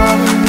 calling